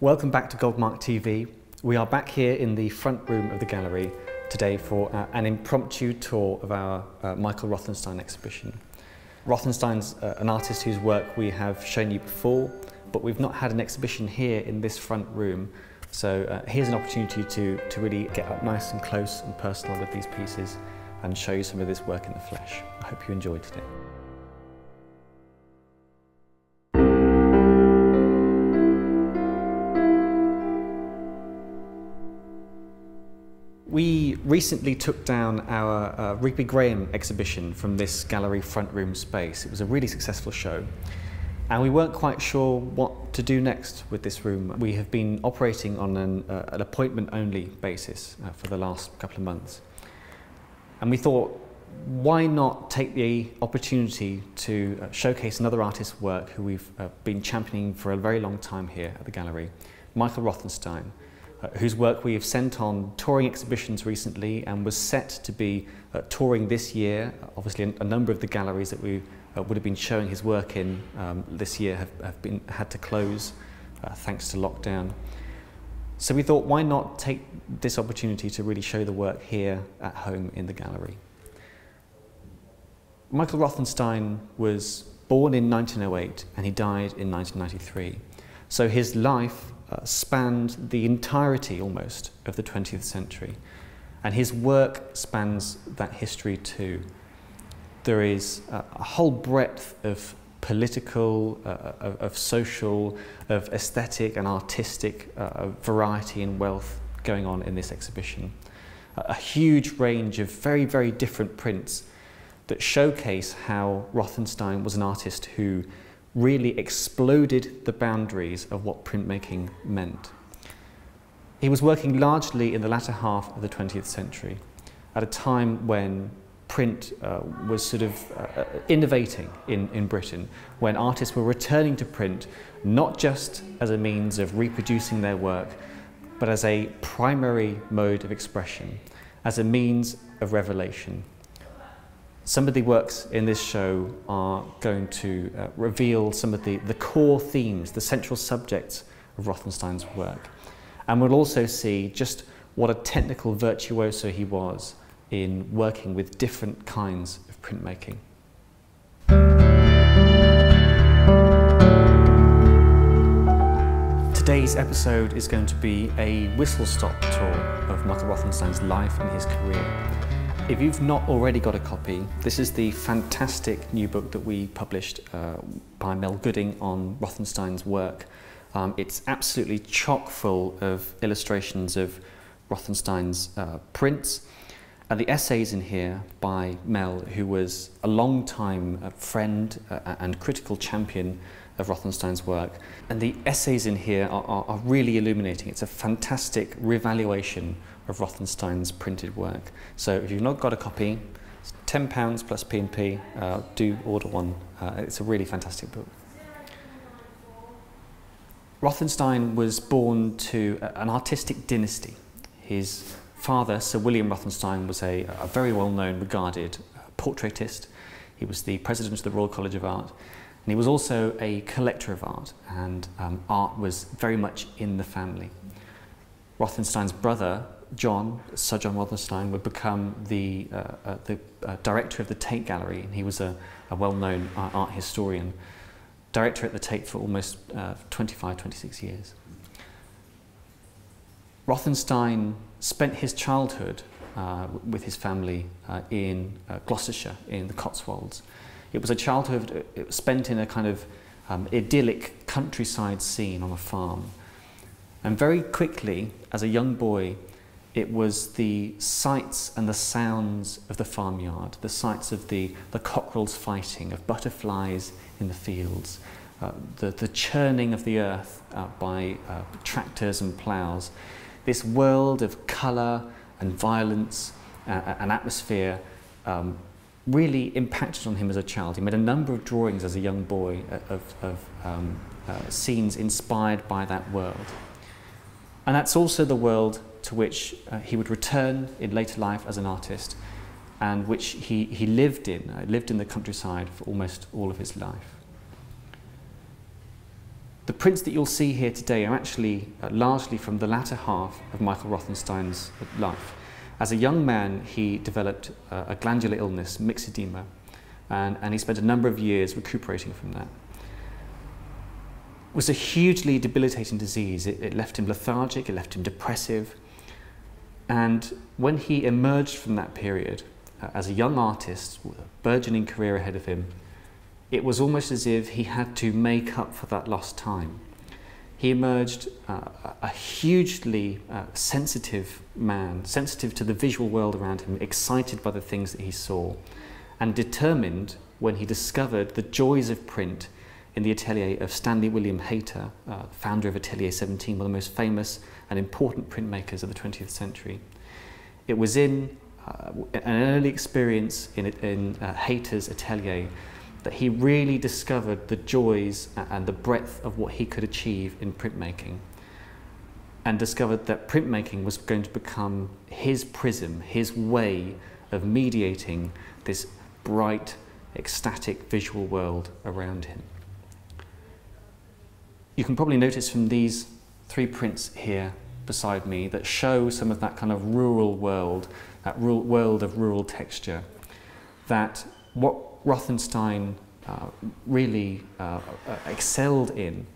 Welcome back to Goldmark TV. We are back here in the front room of the gallery today for uh, an impromptu tour of our uh, Michael Rothenstein exhibition. Rothenstein's uh, an artist whose work we have shown you before, but we've not had an exhibition here in this front room. So uh, here's an opportunity to, to really get up nice and close and personal with these pieces and show you some of this work in the flesh. I hope you enjoyed today. We recently took down our uh, Rigby Graham exhibition from this gallery front room space. It was a really successful show. And we weren't quite sure what to do next with this room. We have been operating on an, uh, an appointment only basis uh, for the last couple of months. And we thought, why not take the opportunity to uh, showcase another artist's work who we've uh, been championing for a very long time here at the gallery, Michael Rothenstein, whose work we have sent on touring exhibitions recently and was set to be uh, touring this year. Obviously, a number of the galleries that we uh, would have been showing his work in um, this year have, have been had to close uh, thanks to lockdown. So we thought, why not take this opportunity to really show the work here at home in the gallery? Michael Rothenstein was born in 1908 and he died in 1993. So his life uh, spanned the entirety almost of the 20th century. And his work spans that history too. There is a, a whole breadth of political, uh, of, of, social, of aesthetic and artistic uh, variety and wealth going on in this exhibition. A huge range of very, very different prints that showcase how Rothenstein was an artist who really exploded the boundaries of what printmaking meant. He was working largely in the latter half of the 20th century, at a time when print uh, was sort of uh, uh, innovating in, in Britain, when artists were returning to print not just as a means of reproducing their work, but as a primary mode of expression, as a means of revelation. Some of the works in this show are going to uh, reveal some of the, the core themes, the central subjects of Rothenstein's work. And we'll also see just what a technical virtuoso he was in working with different kinds of printmaking. Today's episode is going to be a whistle-stop tour of Michael Rothenstein's life and his career. If you've not already got a copy, this is the fantastic new book that we published uh, by Mel Gooding on Rothenstein's work. Um, it's absolutely chock full of illustrations of Rothenstein's uh, prints. And the essays in here by Mel, who was a long-time uh, friend uh, and critical champion of Rothenstein's work. And the essays in here are, are, are really illuminating. It's a fantastic revaluation of Rothenstein's printed work. So if you've not got a copy, it's £10 plus P&P, uh, do order one. Uh, it's a really fantastic book. Rothenstein was born to an artistic dynasty. His father, Sir William Rothenstein, was a, a very well-known, regarded uh, portraitist. He was the president of the Royal College of Art. And he was also a collector of art, and um, art was very much in the family. Rothenstein's brother, John, Sir John Rothenstein, would become the, uh, uh, the uh, director of the Tate Gallery, and he was a, a well-known art historian, director at the Tate for almost uh, 25, 26 years. Rothenstein spent his childhood uh, with his family uh, in Gloucestershire, in the Cotswolds. It was a childhood spent in a kind of um, idyllic countryside scene on a farm. And very quickly, as a young boy, it was the sights and the sounds of the farmyard, the sights of the, the cockerels fighting, of butterflies in the fields, uh, the, the churning of the earth uh, by uh, tractors and ploughs. This world of colour and violence uh, and atmosphere um, really impacted on him as a child. He made a number of drawings as a young boy uh, of, of um, uh, scenes inspired by that world. And that's also the world to which uh, he would return in later life as an artist and which he, he lived in, uh, lived in the countryside for almost all of his life. The prints that you'll see here today are actually uh, largely from the latter half of Michael Rothenstein's life. As a young man, he developed uh, a glandular illness, myxedema, and, and he spent a number of years recuperating from that. It was a hugely debilitating disease. It, it left him lethargic, it left him depressive. And when he emerged from that period uh, as a young artist with a burgeoning career ahead of him, it was almost as if he had to make up for that lost time. He emerged uh, a hugely uh, sensitive man, sensitive to the visual world around him, excited by the things that he saw, and determined when he discovered the joys of print in the atelier of Stanley William Hayter, uh, founder of Atelier 17, one of the most famous and important printmakers of the 20th century. It was in uh, an early experience in, in uh, Hayter's atelier that he really discovered the joys and the breadth of what he could achieve in printmaking and discovered that printmaking was going to become his prism, his way of mediating this bright, ecstatic visual world around him. You can probably notice from these three prints here beside me that show some of that kind of rural world, that rural world of rural texture, that what Rothenstein uh, really uh, uh, excelled in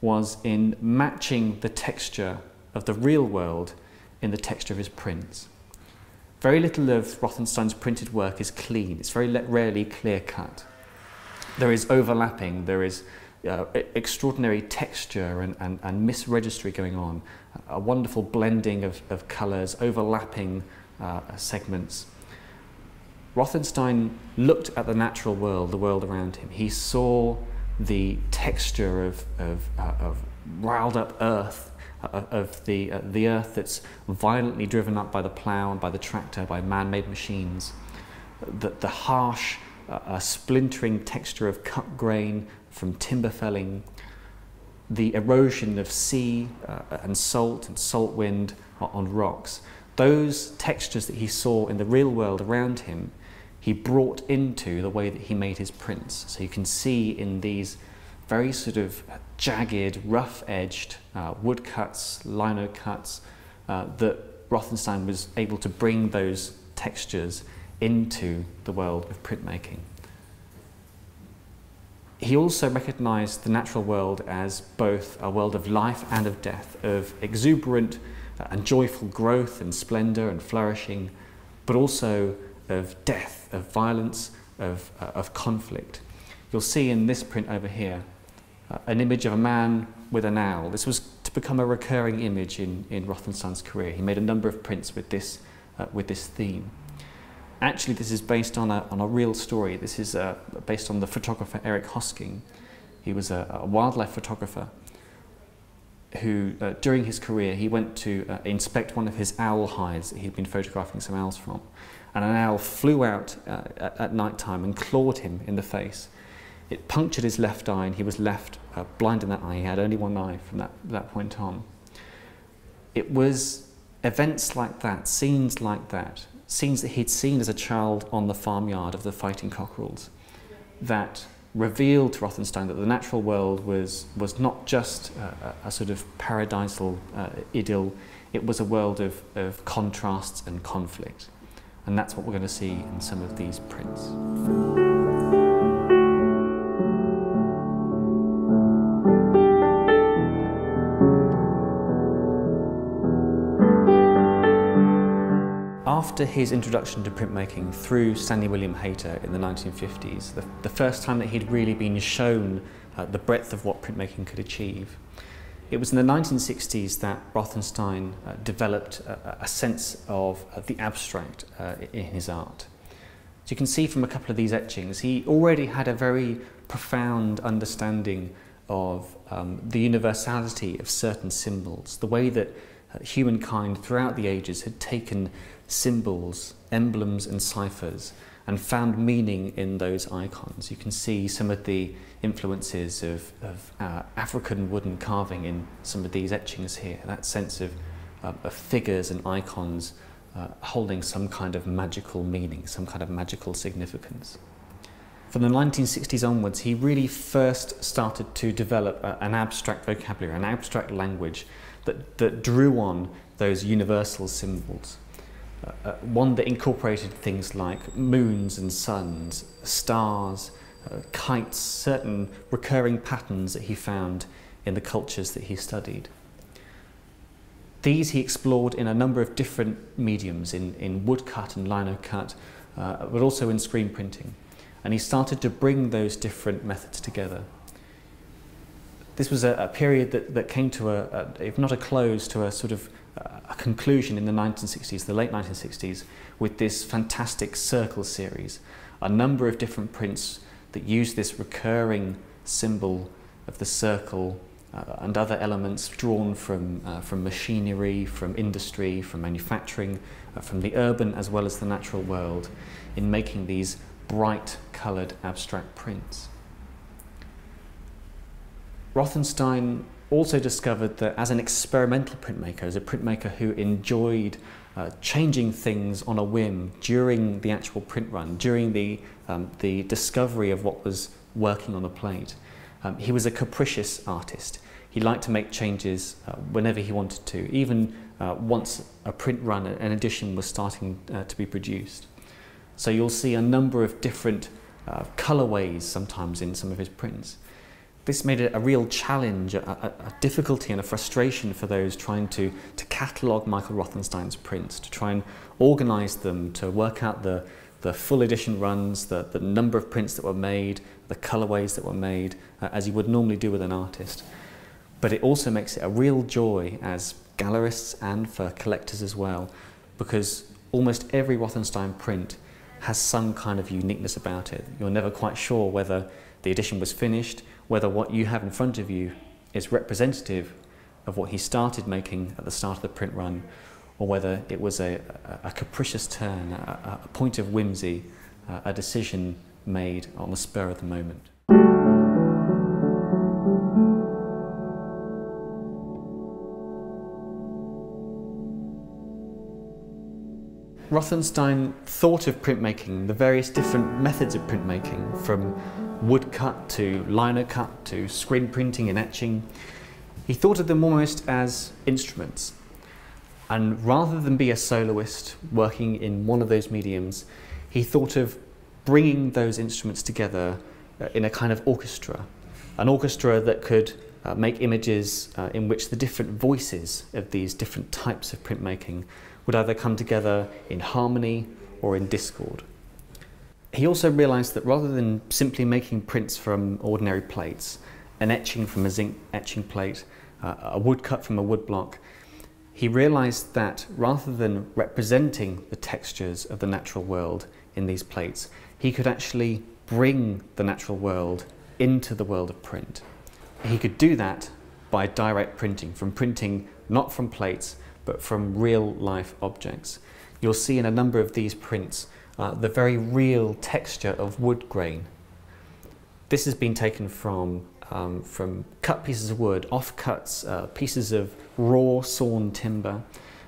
was in matching the texture of the real world in the texture of his prints. Very little of Rothenstein's printed work is clean, it's very rarely clear cut. There is overlapping, there is uh, extraordinary texture and, and, and misregistry going on, a wonderful blending of, of colours, overlapping uh, segments. Rothenstein looked at the natural world, the world around him. He saw the texture of, of, uh, of riled up earth, uh, of the, uh, the earth that's violently driven up by the plough and by the tractor, by man-made machines. The, the harsh, uh, splintering texture of cut grain from timber felling, the erosion of sea uh, and salt and salt wind on rocks. Those textures that he saw in the real world around him, he brought into the way that he made his prints. So you can see in these very sort of jagged, rough-edged uh, woodcuts, lino cuts, uh, that Rothenstein was able to bring those textures into the world of printmaking. He also recognized the natural world as both a world of life and of death, of exuberant and joyful growth and splendor and flourishing, but also of death, of violence, of, uh, of conflict. You'll see in this print over here uh, an image of a man with an owl. This was to become a recurring image in, in Rothenstein's career. He made a number of prints with this, uh, with this theme. Actually, this is based on a, on a real story. This is uh, based on the photographer Eric Hosking. He was a, a wildlife photographer who, uh, during his career, he went to uh, inspect one of his owl hides that he'd been photographing some owls from. And an owl flew out uh, at, at night time and clawed him in the face. It punctured his left eye and he was left uh, blind in that eye. He had only one eye from that, that point on. It was events like that, scenes like that, scenes that he'd seen as a child on the farmyard of the fighting cockerels that revealed to Rothenstein that the natural world was, was not just a, a sort of paradisal uh, idyll, it was a world of, of contrasts and conflict. And that's what we're going to see in some of these prints. After his introduction to printmaking through Stanley William Hayter in the 1950s, the, the first time that he'd really been shown uh, the breadth of what printmaking could achieve, it was in the 1960s that Rothenstein uh, developed a, a, sense of uh, the abstract uh, in his art. As you can see from a couple of these etchings, he already had a very profound understanding of um, the universality of certain symbols, the way that uh, humankind throughout the ages had taken symbols, emblems and ciphers and found meaning in those icons. You can see some of the influences of, of uh, African wooden carving in some of these etchings here, that sense of, uh, of figures and icons uh, holding some kind of magical meaning, some kind of magical significance. from the 1960s onwards, he really first started to develop a, an abstract vocabulary, an abstract language that, that drew on those universal symbols. Uh, one that incorporated things like moons and suns, stars, uh, kites, certain recurring patterns that he found in the cultures that he studied. These he explored in a number of different mediums, in, in woodcut and lino cut, uh, but also in screen printing. And he started to bring those different methods together. This was a, a period that, that came to a, a, if not a close, to a sort of a conclusion in the 1960s, the late 1960s, with this fantastic circle series. A number of different prints that use this recurring symbol of the circle uh, and other elements drawn from, uh, from machinery, from industry, from manufacturing, uh, from the urban as well as the natural world in making these bright coloured abstract prints. Rothenstein also discovered that as an experimental printmaker, as a printmaker who enjoyed uh, changing things on a whim during the actual print run, during the, um, the discovery of what was working on the plate, um, he was a capricious artist. He liked to make changes uh, whenever he wanted to, even uh, once a print run, an edition was starting uh, to be produced. So you'll see a number of different uh, colorways sometimes in some of his prints this made it a real challenge, a, a, a, difficulty and a frustration for those trying to, to catalogue Michael Rothenstein's prints, to try and organise them, to work out the, the full edition runs, the, the number of prints that were made, the colourways that were made, uh, as you would normally do with an artist. But it also makes it a real joy as gallerists and for collectors as well, because almost every Rothenstein print has some kind of uniqueness about it. You're never quite sure whether the edition was finished, whether what you have in front of you is representative of what he started making at the start of the print run, or whether it was a, a, a capricious turn, a, a, point of whimsy, a decision made on the spur of the moment. Rothenstein thought of printmaking, the various different methods of printmaking, from woodcut to lino cut to screen printing and etching. He thought of them almost as instruments. And rather than be a soloist working in one of those mediums, he thought of bringing those instruments together uh, in a kind of orchestra. An orchestra that could uh, make images uh, in which the different voices of these different types of printmaking would either come together in harmony or in discord. He also realised that rather than simply making prints from ordinary plates, an etching from a zinc etching plate, uh, a woodcut from a woodblock, he realised that rather than representing the textures of the natural world in these plates, he could actually bring the natural world into the world of print. He could do that by direct printing, from printing not from plates, but from real life objects. You'll see in a number of these prints uh, the very real texture of wood grain. This has been taken from, um, from cut pieces of wood, offcuts, uh, pieces of raw sawn timber.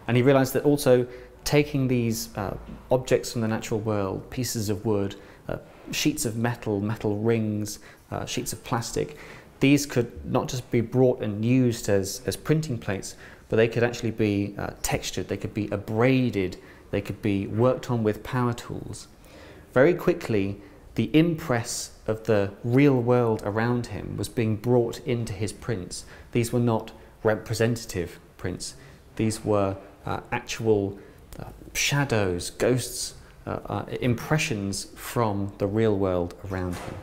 And he realized that also taking these uh, objects from the natural world, pieces of wood, uh, sheets of metal, metal rings, uh, sheets of plastic, these could not just be brought and used as, as printing plates, but they could actually be uh, textured, they could be abraded, they could be worked on with power tools. Very quickly, the impress of the real world around him was being brought into his prints. These were not representative prints, these were uh, actual uh, shadows, ghosts, uh, uh impressions from the real world around him.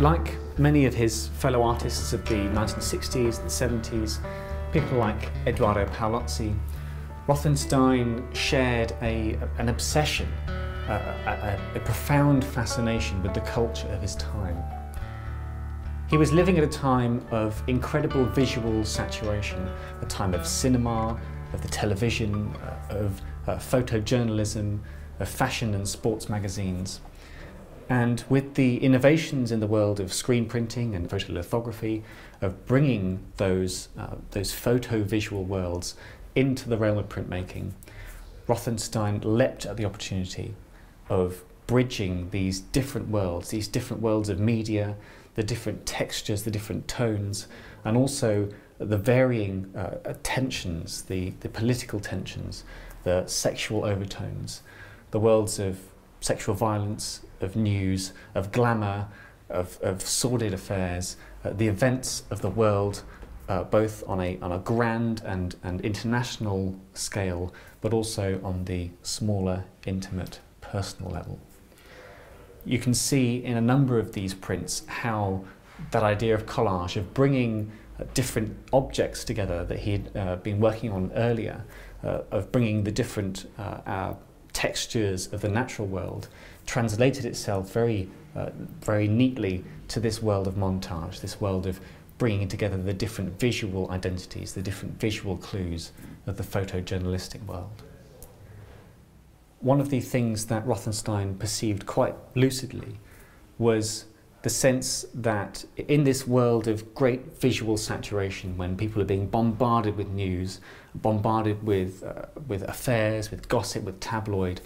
Like many of his fellow artists of the 1960s and 70s, people like Eduardo Paolozzi, Rothenstein shared a, an obsession, a, a, a profound fascination with the culture of his time. He was living at a time of incredible visual saturation, a time of cinema, of the television, uh, of uh, photojournalism, of fashion and sports magazines. And with the innovations in the world of screen printing and photolithography, of bringing those, uh, those photo-visual worlds into the realm of printmaking, Rothenstein leapt at the opportunity of bridging these different worlds, these different worlds of media, the different textures, the different tones, and also the varying uh, tensions, the, the political tensions, the sexual overtones, the worlds of sexual violence, of news, of glamour, of, of sordid affairs, uh, the events of the world, uh, both on a, on a grand and, and international scale, but also on the smaller, intimate, personal level. You can see in a number of these prints how that idea of collage, of bringing uh, different objects together that he had uh, been working on earlier, uh, of bringing the different uh, textures of the natural world translated itself very, uh, very neatly to this world of montage, this world of bringing together the different visual identities, the different visual clues of the photojournalistic world. One of the things that Rothenstein perceived quite lucidly was the sense that in this world of great visual saturation, when people are being bombarded with news, bombarded with, uh, with affairs, with gossip, with tabloid,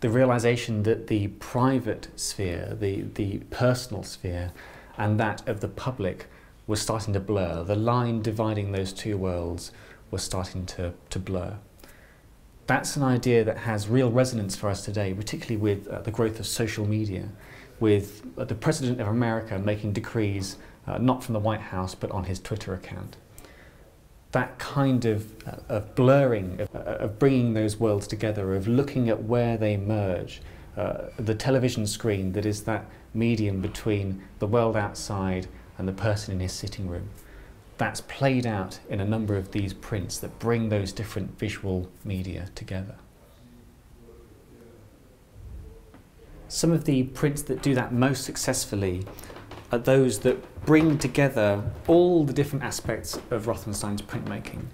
the realization that the private sphere, the, the personal sphere, and that of the public was starting to blur. The line dividing those two worlds was starting to, to blur. That's an idea that has real resonance for us today, particularly with uh, the growth of social media, with the President of America making decrees uh, not from the White House but on his Twitter account. That kind of, uh, of blurring, of, uh, of, bringing those worlds together, of looking at where they merge, uh, the television screen that is that medium between the world outside and the person in his sitting room. That's played out in a number of these prints that bring those different visual media together. Some of the prints that do that most successfully are those that bring together all the different aspects of Rothenstein's printmaking,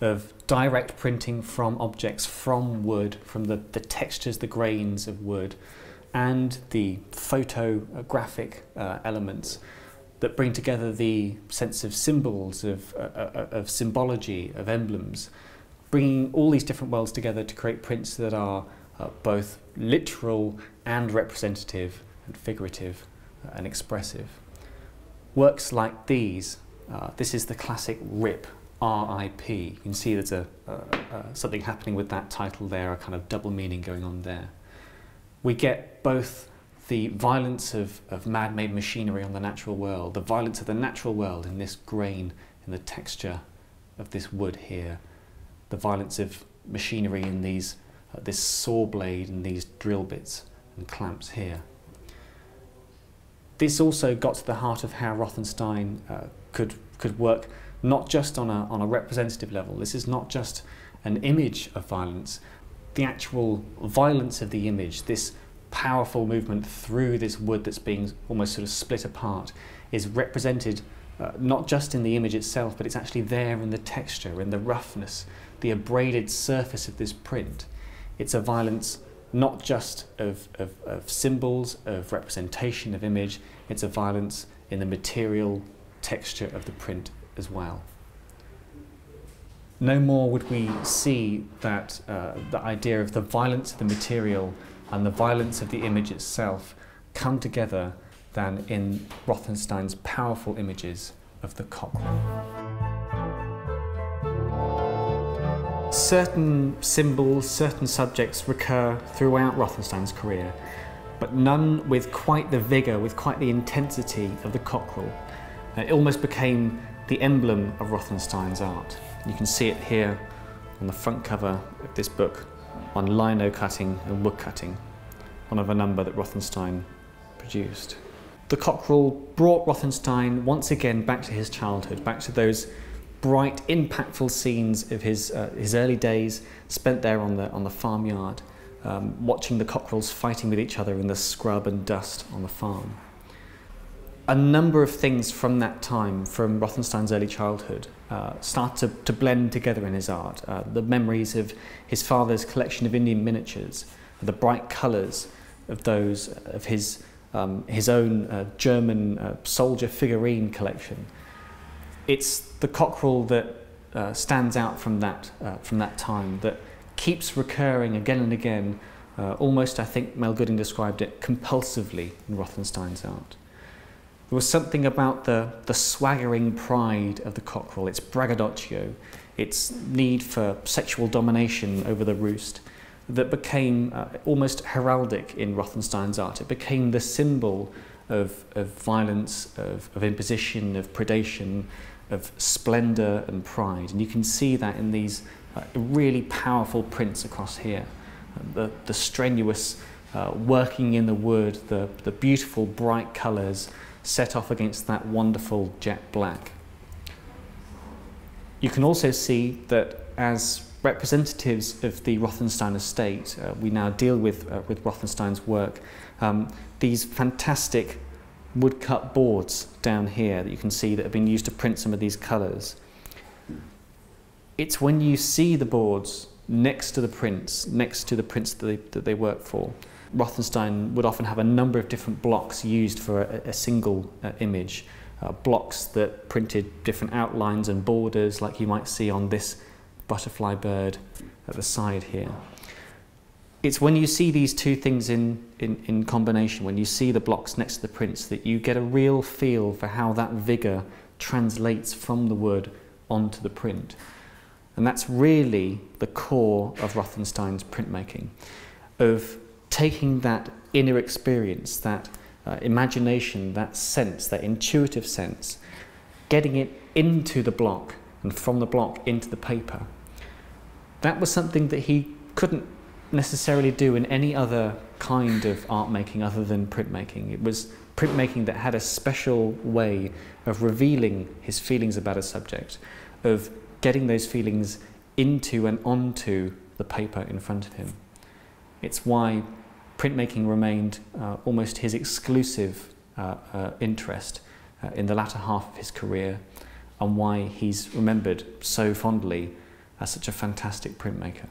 of direct printing from objects from wood, from the, the textures, the grains of wood, and the photographic uh, elements that bring together the sense of symbols, of, uh, uh, of symbology, of emblems, bringing all these different worlds together to create prints that are uh, both literal and representative and figurative uh, and expressive. Works like these, uh, this is the classic RIP, RIP. You can see there's a, something happening with that title there, a kind of double meaning going on there. We get both the violence of, of man-made machinery on the natural world, the violence of the natural world in this grain, in the texture of this wood here, the violence of machinery in these, this saw blade and these drill bits and clamps here. This also got to the heart of how Rothenstein uh, could, could work not just on a, on a representative level. This is not just an image of violence. The actual violence of the image, this powerful movement through this wood that's being almost sort of split apart is represented uh, not just in the image itself, but it's actually there in the texture, in the roughness, the abraded surface of this print. It's a violence not just of, of, of symbols, of representation of image, it's a violence in the material texture of the print as well. No more would we see that uh, the idea of the violence of the material and the violence of the image itself come together than in Rothenstein's powerful images of the cockerel. Certain symbols, certain subjects recur throughout Rothenstein's career, but none with quite the vigour, with quite the intensity of the cockerel. It almost became the emblem of Rothenstein's art. You can see it here on the front cover of this book, on lino cutting and wood cutting, one of a number that Rothenstein produced. The cockerel brought Rothenstein once again back to his childhood, back to those bright, impactful scenes of his, uh, his early days spent there on the, on the farmyard, um, watching the cockerels fighting with each other in the scrub and dust on the farm. A number of things from that time, from Rothenstein's early childhood, uh, start to, to blend together in his art. Uh, the memories of his father's collection of Indian miniatures, the bright colours of those of his, um, his own uh, German uh, soldier figurine collection. It's the cockerel that uh, stands out from that, uh, from that time, that keeps recurring again and again, uh, almost, I think Mel Gooding described it, compulsively in Rothenstein's art. There was something about the, the swaggering pride of the cockerel, its braggadocio, its need for sexual domination over the roost, that became uh, almost heraldic in Rothenstein's art. It became the symbol of, of violence, of, of imposition, of predation, of splendour and pride. And you can see that in these uh, really powerful prints across here. The, the strenuous uh, working in the wood, the, the beautiful bright colours set off against that wonderful jet black. You can also see that as representatives of the Rothenstein estate, uh, we now deal with, uh, with Rothenstein's work, um, these fantastic woodcut boards down here that you can see that have been used to print some of these colours. It's when you see the boards next to the prints, next to the prints that they, that they work for. Rothenstein would often have a number of different blocks used for a, a single uh, image. Uh, blocks that printed different outlines and borders like you might see on this butterfly bird at the side here. It's when you see these two things in, in, in combination, when you see the blocks next to the prints, that you get a real feel for how that vigour translates from the wood onto the print. And that's really the core of Rothenstein's printmaking, of taking that inner experience, that uh, imagination, that sense, that intuitive sense, getting it into the block and from the block into the paper. That was something that he couldn't necessarily do in any other kind of art making other than printmaking. It was printmaking that had a special way of revealing his feelings about a subject, of getting those feelings into and onto the paper in front of him. It's why printmaking remained uh, almost his exclusive uh, uh, interest uh, in the latter half of his career and why he's remembered so fondly as such a fantastic printmaker.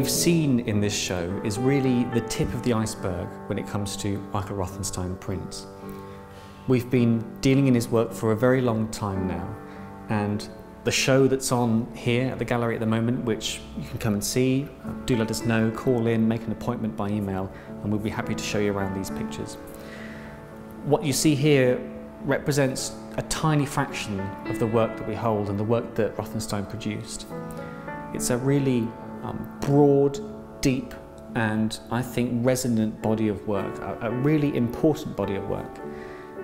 You've seen in this show is really the tip of the iceberg when it comes to Michael Rothenstein prints. We've been dealing in his work for a very long time now and the show that's on here at the gallery at the moment, which you can come and see, do let us know, call in, make an appointment by email, and we'll be happy to show you around these pictures. What you see here represents a tiny fraction of the work that we hold and the work that Rothenstein produced. It's a really um, broad, deep, and I think resonant body of work, a, a really important body of work.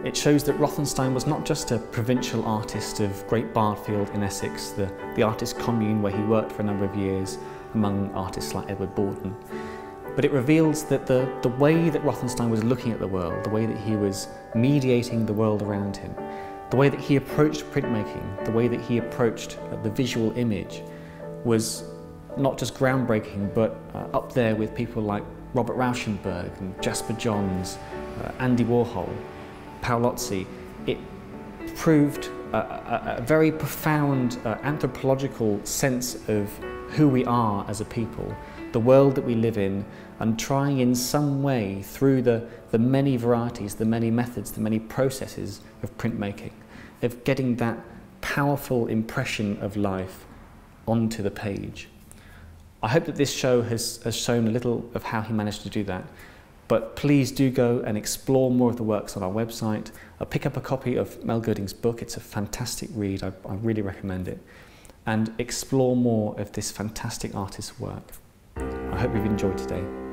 It shows that Rothenstein was not just a provincial artist of Great Bardfield in Essex, the, the artist commune where he worked for a number of years among artists like Edward Bawden, but it reveals that the, the way that Rothenstein was looking at the world, the way that he was mediating the world around him, the way that he approached printmaking, the way that he approached the visual image was not just groundbreaking, but uh, up there with people like Robert Rauschenberg and Jasper Johns, uh, Andy Warhol, Paolozzi. It proved a, a, a very profound uh, anthropological sense of who we are as a people, the world that we live in, and trying in some way through the, the many varieties, the many methods, the many processes of printmaking, of getting that powerful impression of life onto the page. I hope that this show has, has shown a little of how he managed to do that. But please do go and explore more of the works on our website. Uh, pick up a copy of Mel Gooding's book. It's a fantastic read. I, I really recommend it. And explore more of this fantastic artist's work. I hope you've enjoyed today.